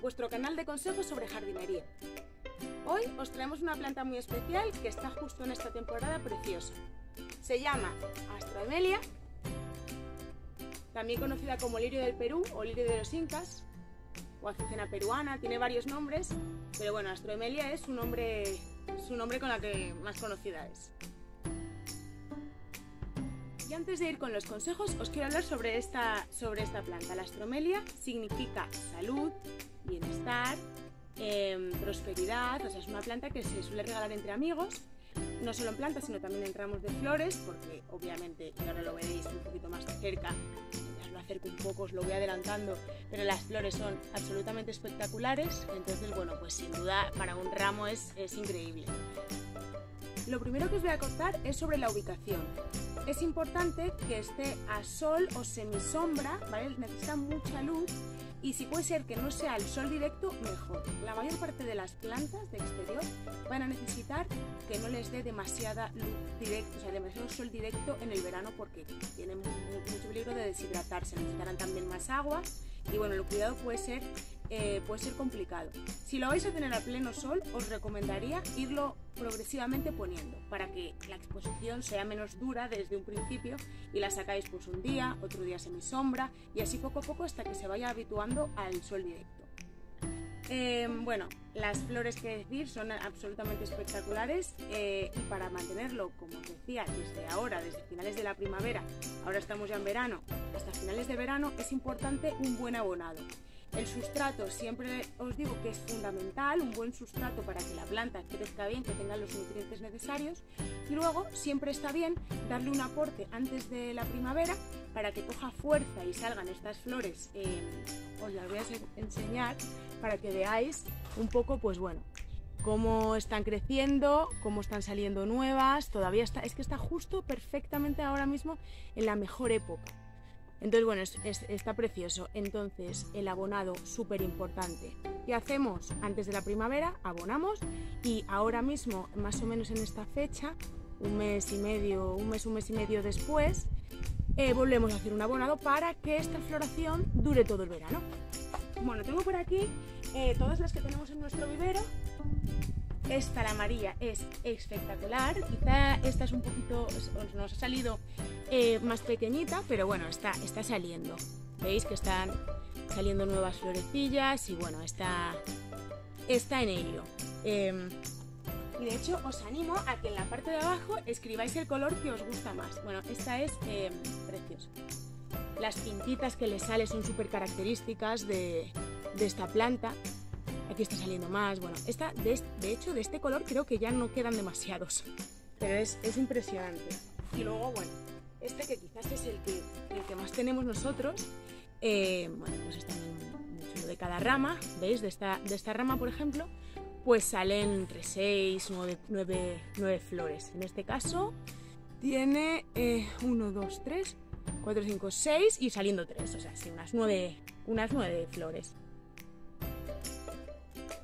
Vuestro canal de consejos sobre jardinería. Hoy os traemos una planta muy especial que está justo en esta temporada preciosa. Se llama Astroemelia, también conocida como lirio del Perú o lirio de los Incas, o azucena peruana, tiene varios nombres, pero bueno, Astroemelia es su nombre, su nombre con la que más conocida es. Y antes de ir con los consejos, os quiero hablar sobre esta, sobre esta planta. La astromelia significa salud, bienestar, em, prosperidad, o sea, es una planta que se suele regalar entre amigos, no solo en plantas, sino también en ramos de flores, porque obviamente, y ahora lo veréis un poquito más de cerca, ya lo acerco un poco, os lo voy adelantando, pero las flores son absolutamente espectaculares, entonces, bueno, pues sin duda para un ramo es, es increíble. Lo primero que os voy a contar es sobre la ubicación. Es importante que esté a sol o semisombra, ¿vale? Necesita mucha luz y si puede ser que no sea el sol directo, mejor. La mayor parte de las plantas de exterior van a necesitar que no les dé demasiada luz directa, o sea, demasiado sol directo en el verano porque tienen mucho peligro de deshidratarse, necesitarán también más agua y bueno, el cuidado puede ser eh, puede ser complicado. Si lo vais a tener a pleno sol, os recomendaría irlo progresivamente poniendo para que la exposición sea menos dura desde un principio y la sacáis pues un día, otro día semisombra y así poco a poco hasta que se vaya habituando al sol directo. Em, bueno, las flores que decir son absolutamente espectaculares eh, y para mantenerlo, como os decía, desde ahora, desde finales de la primavera, ahora estamos ya en verano, hasta finales de verano, es importante un buen abonado. El sustrato siempre os digo que es fundamental, un buen sustrato para que la planta crezca bien, que tenga los nutrientes necesarios. Y luego siempre está bien darle un aporte antes de la primavera para que coja fuerza y salgan estas flores. Eh, os las voy a enseñar para que veáis un poco, pues bueno, cómo están creciendo, cómo están saliendo nuevas. Todavía está, es que está justo perfectamente ahora mismo en la mejor época. Entonces, bueno, está precioso. Entonces, el abonado, súper importante. ¿Qué hacemos? Antes de la primavera, abonamos y ahora mismo, más o menos en esta fecha, un mes y medio, un mes, un mes y medio después, eh, volvemos a hacer un abonado para que esta floración dure todo el verano. Bueno, tengo por aquí eh, todas las que tenemos en nuestro vivero. Esta, la amarilla, es espectacular. Quizá esta es un poquito, nos ha salido eh, más pequeñita, pero bueno, está, está saliendo. Veis que están saliendo nuevas florecillas y bueno, está, está en ello. Em, y de hecho os animo a que en la parte de abajo escribáis el color que os gusta más. Bueno, esta es em, preciosa. Las pintitas que le sale son súper características de, esta planta. Aquí está saliendo más. Bueno, esta, de, hecho, de este color creo que ya no quedan demasiados. Pero es, es impresionante. Y luego, bueno, este que quizás es el que, el que más tenemos nosotros, eh, bueno, pues está mucho de cada rama, ¿veis? De esta, de esta rama, por ejemplo, pues salen entre 6, 9, 9, flores. En este caso tiene 1, 2, 3, 4, 5, 6 y saliendo 3, o sea, sí, unas 9, unas 9 flores.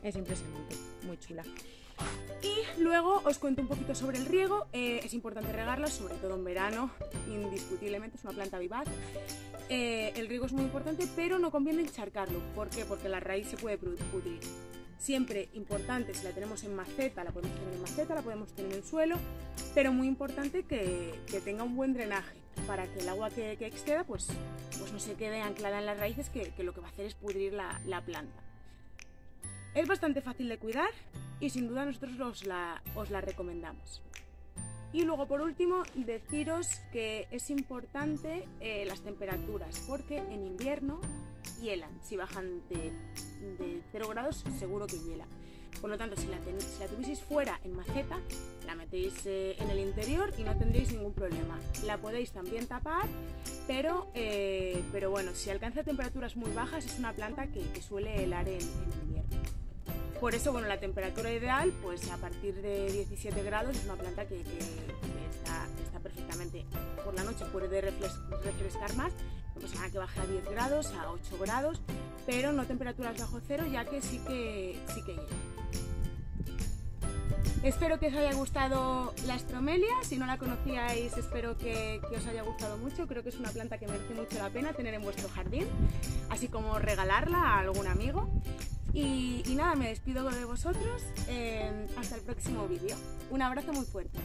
Es impresionante, muy chula. Y luego os cuento un poquito sobre el riego. Eh, es importante regarla, sobre todo en verano, indiscutiblemente, es una planta vivaz. Eh, el riego es muy importante, pero no conviene encharcarlo. ¿Por qué? Porque la raíz se puede pudrir. Siempre importante, si la tenemos en maceta, la podemos tener en maceta, la podemos tener en el suelo, pero muy importante que, tenga un buen drenaje para que el agua que, exceda pues, pues no se quede anclada en las raíces, que, lo que va a hacer es pudrir la, la planta. Es bastante fácil de cuidar, y sin duda nosotros os la, os la recomendamos. Y luego por último deciros que es importante eh, las temperaturas porque en invierno hielan, si bajan de, de 0 grados seguro que hiela. Por lo tanto, si la, si la tuvieseis fuera en maceta, la metéis eh, en el interior y no tendréis ningún problema. La podéis también tapar, pero, eh, pero bueno, si alcanza temperaturas muy bajas es una planta que, suele helar en, en invierno. Por eso, bueno, la temperatura ideal, pues a partir de 17 grados es una planta que, está, perfectamente. Por la noche puede refrescar más, pues nada, que baje a 10 grados, a 8 grados, pero no temperaturas bajo cero, ya que sí que, sí que llega. Espero que os haya gustado la estromelia, si no la conocíais espero que, que, os haya gustado mucho, creo que es una planta que merece mucho la pena tener en vuestro jardín, así como regalarla a algún amigo y, nada, me despido de vosotros. Eh, hasta el próximo vídeo. Un abrazo muy fuerte.